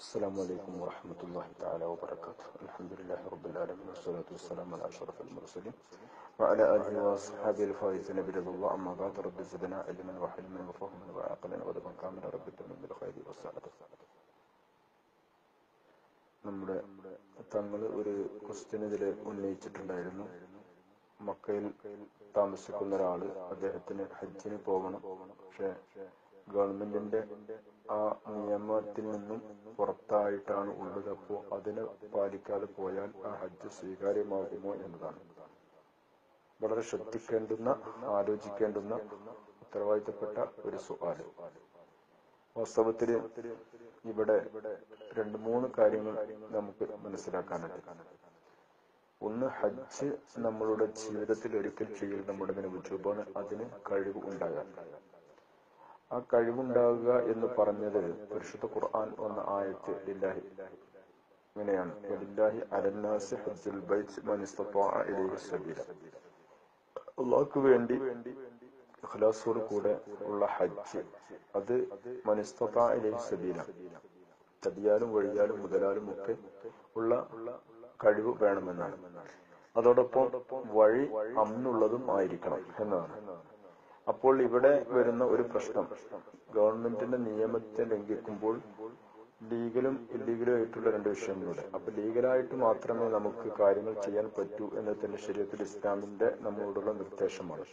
السلام عليكم ورحمة الله تعالى وبركاته الحمد لله رب العالمين والصلاة والسلام على أشرف المرسلين وعلى آله وأصحابه الفائزين برضا الله أما بعد رب زدنا علما وحلما وفهما وعقلا ودبا كاملا رب تمن بالخير والسعادة നമ്മുടെ തങ്ങൾ ഒരു ക്വസ്റ്റ്യൻ ഇതിൽ ഉന്നയിച്ചിട്ടുണ്ടായിരുന്നു മക്കയിൽ താമസിക്കുന്ന ഒരാള് അദ്ദേഹത്തിന് ഹജ്ജിന് പോകണം പക്ഷെ ഗവൺമെന്റിന്റെ ആ നിയമത്തിൽ നിന്നും പുറത്തായിട്ടാണ് ഉള്ളത്. അപ്പോൾ അതിനെ പാലിക്കാതെ പോയാൽ ആ ഹജ്ജ് സ്വീകാര്യമാകുമോ എന്നതാണ്. വളരെ ശ്രദ്ധിക്കേണ്ടുന്ന ആലോചിക്കേണ്ടുന്ന ഉത്തരവാദിത്തപ്പെട്ട ഒരു സ്വാൽ. വാസ്തവത്തിൽ ഇവിടെ രണ്ട് മൂന്ന് കാര്യങ്ങൾ നമുക്ക് മനസ്സിലാക്കാനുണ്ട്. ഒന്ന് ഹജ്ജ് നമ്മളുടെ ജീവിതത്തിൽ ഒരിക്കൽ ചെയ്യൽ നമ്മുടെ ഉജുബാണ് അതിന് കഴിവ് ഉണ്ടാകാൻ. ആ കഴിവുണ്ടാകുക എന്ന് പറഞ്ഞത് പരിശുദ്ധ ഖുർആൻ വന്ന ആയത്ത് ലില്ലാഹി ഇങ്ങനെയാണ്. അള്ളാഹ്ക്ക് വേണ്ടി ഇഖ്ലാസോട് കൂടെ ഉള്ള ഹജ്ജ് അത് മൻ ഇസ്തത്വാഅ ഇലൈഹി സബീല. ചതിയാലും വഴിയാലും മുതലാലും ഒക്കെ ഉള്ള കഴിവ് വേണമെന്നാണ്. അതോടൊപ്പം വഴി അന്നുള്ളതും ആയിരിക്കണം എന്നാണ്. അപ്പോൾ ഇവിടെ വരുന്ന ഒരു പ്രശ്നം. ഗവൺമെന്റിന്റെ നിയമത്തെ ലംഘിക്കുമ്പോൾ ലീഗലും ഇല്ലീഗലും ആയിട്ടുള്ള രണ്ട് വിഷയങ്ങളുണ്ട്. അപ്പൊ ലീഗലായിട്ട് മാത്രമേ നമുക്ക് കാര്യങ്ങൾ ചെയ്യാൻ പറ്റൂ എന്ന് തന്നെ ശരീരത്തിൽ ഇസ്ലാമിന്റെ നമ്മളോടുള്ള നിർദ്ദേശമാണ്.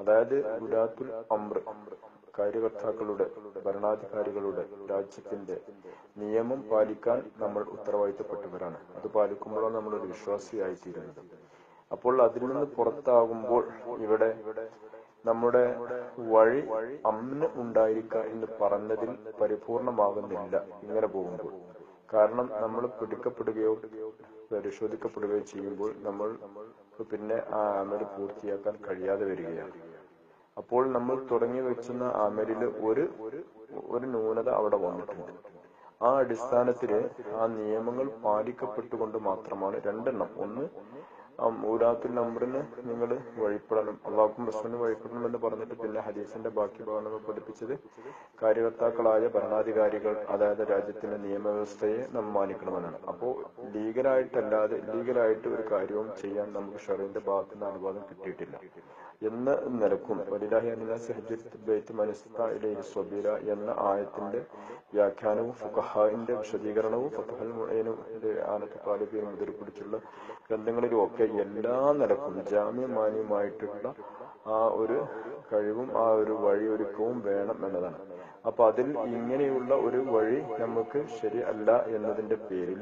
അതായത് ഗുലാത്തുൽ അമ്ര കാര്യകർത്താക്കളുടെ ഭരണാധികാരികളുടെ രാജ്യത്തിന്റെ നിയമം പാലിക്കാൻ നമ്മൾ ഉത്തരവാദിത്തപ്പെട്ടവരാണ്. അത് പാലിക്കുമ്പോഴാണ് നമ്മൾ ഒരു വിശ്വാസിയായി തീരുന്നത് അപ്പോൾ അതിൽ നിന്ന് പുറത്താകുമ്പോൾ ഇവിടെ നമ്മുടെ വഴി അന്ന് ഉണ്ടായിരിക്കുക എന്ന് പറഞ്ഞതിൽ പരിപൂർണമാകുന്നില്ല. ഇങ്ങനെ പോകുമ്പോൾ. കാരണം നമ്മൾ പിടിക്കപ്പെടുകയോ പരിശോധിക്കപ്പെടുകയോ ചെയ്യുമ്പോൾ നമ്മൾ പിന്നെ ആ അമൽ പൂർത്തിയാക്കാൻ കഴിയാതെ വരികയാണ്. അപ്പോൾ നമ്മൾ തുടങ്ങി വെച്ചുന്ന അമലിൽ ഒരു ഒരു ന്യൂനത അവിടെ വന്നിട്ടുണ്ട്. ആ അടിസ്ഥാനത്തിൽ ആ നിയമങ്ങൾ പാലിക്കപ്പെട്ടുകൊണ്ട് മാത്രമാണ് രണ്ടെണ്ണം. ഒന്ന് ഊരാത്തുൽ നമ്പറിന് നിങ്ങൾ വഴിപ്പെടണം. അള്ളാഹുക്കും റസൂലിന് വഴിപ്പെടണം എന്ന് പറഞ്ഞിട്ട് പിന്നെ ഹദീസിന്റെ ബാക്കി ഭാഗങ്ങൾ പഠിപ്പിച്ചത് കാര്യകർത്താക്കളായ ഭരണാധികാരികൾ അതായത് രാജ്യത്തിന്റെ നിയമവ്യവസ്ഥയെ നാം മാനിക്കണമെന്നാണ്. അപ്പോ ലീഗലായിട്ടല്ലാതെ ലീഗലായിട്ട് ഒരു കാര്യവും ചെയ്യാൻ നമുക്ക് ഷെറിന്റെ ഭാഗത്തു നിന്ന് അനുവാദം കിട്ടിയിട്ടില്ല. എന്ന നിലക്കും എന്ന ആയത്തിന്റെ വ്യാഖ്യാനവും ഫുഖഹാന്റെ വിശദീകരണവും ഫത്തുഹൽ ആനത്ത് താലിബിയും മുതൽ ഗ്രന്ഥങ്ങളിലും ഒക്കെ എല്ലാ നിലക്കും ജാമ്യമാന്യമായിട്ടുള്ള ആ ഒരു കഴിവും ആ ഒരു വഴി ഒരുക്കവും വേണം എന്നതാണ്. അപ്പൊ അതിൽ ഇങ്ങനെയുള്ള ഒരു വഴി നമുക്ക് ശരിയല്ല എന്നതിന്റെ പേരിൽ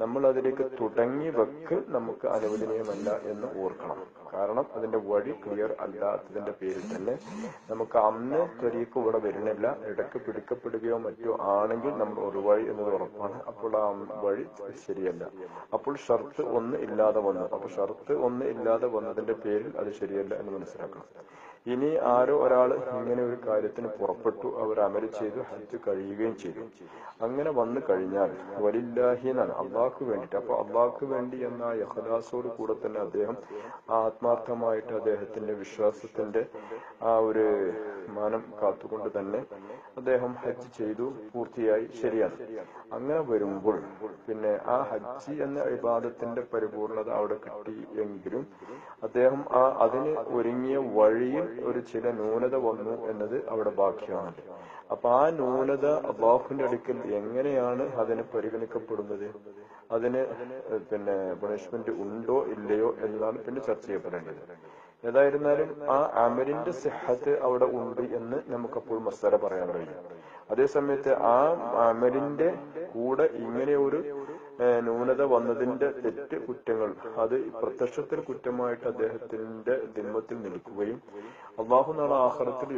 നമ്മൾ അതിലേക്ക് തുടങ്ങി വെക്ക് നമുക്ക് അനുവദനീയമല്ല എന്ന് ഓർക്കണം. കാരണം അതിന്റെ വഴി ക്ലിയർ അല്ലാത്തതിന്റെ പേരിൽ തന്നെ നമുക്ക് അന്ന് ത്വരീക്ക് ഇവിടെ വരുന്നില്ല ഇടയ്ക്ക് പിടിക്കപ്പെടുകയോ മറ്റോ ആണെങ്കിൽ നമ്മൾ ഒരു വഴി എന്നത് ഉറപ്പാണ്. അപ്പോൾ ആ വഴി ശരിയല്ല. അപ്പോൾ ഷർത്ത് ഒന്ന് ഇല്ലാതെ വന്നു. അപ്പൊ ഷർത്ത് ഒന്ന് ഇല്ലാതെ വന്നതിന്റെ പേരിൽ അത് ശരിയല്ല എന്ന് മനസ്സിലാക്കണം. ഇനി ആരോ ഒരാൾ ഇങ്ങനെ ഒരു കാര്യത്തിന് പുറപ്പെട്ടു. അവർ അമൽ ചെയ്തു ഹജ്ജ് കഴിയുകയും ചെയ്തു. അങ്ങനെ വന്നു കഴിഞ്ഞാൽ വലില്ലാഹി എന്നാണ് അള്ളാഹ്ക്ക് വേണ്ടിയിട്ട്. അപ്പൊ അള്ളാഹ്ക്ക് വേണ്ടി എന്ന യഹദാസോട് കൂടെ തന്നെ അദ്ദേഹം ആത്മാർത്ഥമായിട്ട് അദ്ദേഹത്തിന്റെ വിശ്വാസത്തിന്റെ ആ ഒരു മാനം കാത്തുകൊണ്ട് തന്നെ അദ്ദേഹം ഹജ്ജ് ചെയ്തു പൂർത്തിയായി ശരിയാണ്. അങ്ങനെ വരുമ്പോൾ പിന്നെ ആ ഹജ്ജ് എന്ന വിവാദത്തിന്റെ പരിപൂർണത അവിടെ കിട്ടി എങ്കിലും അദ്ദേഹം ആ അതിന് ഒരുങ്ങിയ വഴിയിൽ ഒരു ചില ന്യൂനത വന്നു എന്നത് അവിടെ ബാക്കിയാണ്. അപ്പൊ ആ ന്യൂനത അള്ളാഹുവിന്റെ അടുക്കൽ എങ്ങനെയാണ് അതിന് പരിഗണിക്കപ്പെടുന്നത്? അതിന് പിന്നെ പണിഷ്മെന്റ് ഉണ്ടോ ഇല്ലയോ എന്നാണ് പിന്നെ ചർച്ച ചെയ്യപ്പെടേണ്ടത്. ഏതായിരുന്നാലും ആ അമലിന്റെ സിഹത്ത് അവിടെ ഉണ്ട് എന്ന് നമുക്കപ്പോൾ മസ്തല പറയാൻ കഴിയും അതേസമയത്ത് ആ അമലിന്റെ കൂടെ ഇങ്ങനെ ഒരു ന്യൂനത വന്നതിന്റെ തെറ്റ് കുറ്റങ്ങൾ അത് പ്രത്യക്ഷത്തിൽ കുറ്റമായിട്ട് അദ്ദേഹത്തിന്റെ ജന്മത്തിൽ നിൽക്കുകയും അള്ളാഹു നാളെ ആഹ്റത്തിൽ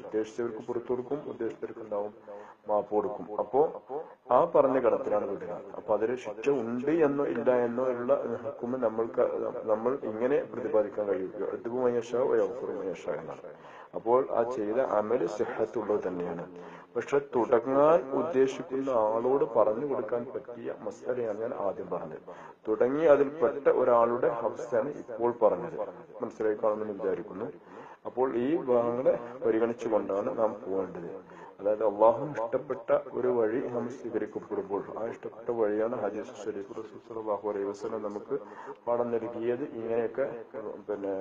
ഉദ്ദേശിച്ചവർക്ക് പുറത്തു കൊടുക്കും ഉദ്ദേശിച്ചവർക്ക് ഉണ്ടാവും മാപ്പ് കൊടുക്കും. അപ്പോ ആ പറഞ്ഞ കടത്തിലാണ് വിടുക. അപ്പൊ അതിൽ ശിക്ഷ ഉണ്ട് എന്നോ ഇല്ല എന്നോ ഉള്ള ഹക്കുമ്പ് നമ്മൾക്ക് നമ്മൾ ഇങ്ങനെ പ്രതിപാദിക്കാൻ കഴിയും. അതുമയഷ യൗഫറുമയഷ എന്നാണ്. അപ്പോൾ ആ ചെയ്ത അമൽ സിഹത്തുള്ളത് തന്നെയാണ്. പക്ഷെ തുടങ്ങാൻ ഉദ്ദേശിക്കുന്ന ആളോട് പറഞ്ഞു കൊടുക്കാൻ പറ്റിയ മസലയാണ് ഞാൻ ആദ്യം പറഞ്ഞത്. തുടങ്ങി അതിൽ പെട്ട ഒരാളുടെ അവസ്ഥയാണ് ഇപ്പോൾ പറഞ്ഞത്. മനസ്സിലായി കാണുമെന്ന് വിചാരിക്കുന്നു. അപ്പോൾ ഈ ഭാഗങ്ങളെ പരിഗണിച്ചുകൊണ്ടാണ് നാം പോകേണ്ടത്. അതായത് അള്ളാഹു ഇഷ്ടപ്പെട്ട ഒരു വഴി നമ്മൾ സ്വീകരിക്കപ്പെടുമ്പോൾ ആ ഇഷ്ടപ്പെട്ട വഴിയാണ് ഹജീസ് ഷരീഫ് റസൂസ്ലാഹു അലൈഹി വസ്ലം നമുക്ക് പാഠം നൽകിയത്. ഇങ്ങനെയൊക്കെ പിന്നെ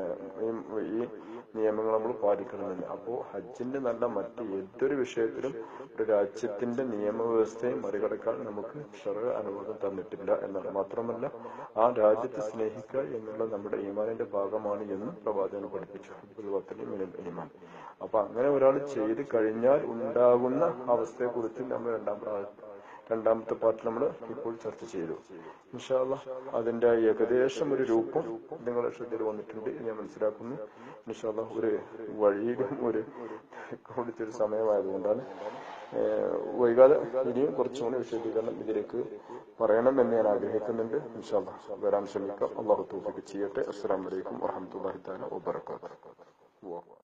ഈ- നിയമങ്ങൾ നമ്മൾ പാലിക്കണമെന്ന് അപ്പോ ഹജ്ജിന്റെ നല്ല മറ്റ് ഏതൊരു വിഷയത്തിലും ഒരു രാജ്യത്തിന്റെ നിയമവ്യവസ്ഥയെ മറികടക്കാൻ നമുക്ക് ഷെറ അനുവാദം തന്നിട്ടില്ല എന്നാണ്. മാത്രമല്ല ആ രാജ്യത്തെ സ്നേഹിക്കുക എന്നുള്ള നമ്മുടെ ഈമാനിന്റെ ഭാഗമാണ് എന്ന് പ്രവാചകൻ പഠിപ്പിച്ചു. അപ്പൊ അങ്ങനെ ഒരാൾ ചെയ്ത് കഴിഞ്ഞാൽ ഉണ്ടാകുന്ന അവസ്ഥയെ കുറിച്ച് നമ്മൾ രണ്ടാം രണ്ടാമത്തെ പാർട്ട് നമ്മൾ ഇപ്പോൾ ചർച്ച ചെയ്തു. ഇൻഷാല്ല അതിന്റെ ഏകദേശം ഒരു രൂപം നിങ്ങളുടെ ശ്രദ്ധയിൽ വന്നിട്ടുണ്ട് ഞാൻ മനസ്സിലാക്കുന്നു. ഇൻഷാല്ല ഒരു വഴിയിലും ഒരു കൊടുത്തൊരു സമയമായതുകൊണ്ടാണ്. വൈകാതെ ഇനിയും കുറച്ചുകൂടി വിശദീകരണം ഇതിലേക്ക് പറയണം എന്ന് ഞാൻ ആഗ്രഹിക്കുന്നുണ്ട്. ഇൻഷാല്ല വരാൻ ശ്രമിക്കാം. അള്ളാഹു ചെയ്യട്ടെ. അസ്സാം വലൈക്കും തആല വബറകാതുഹു.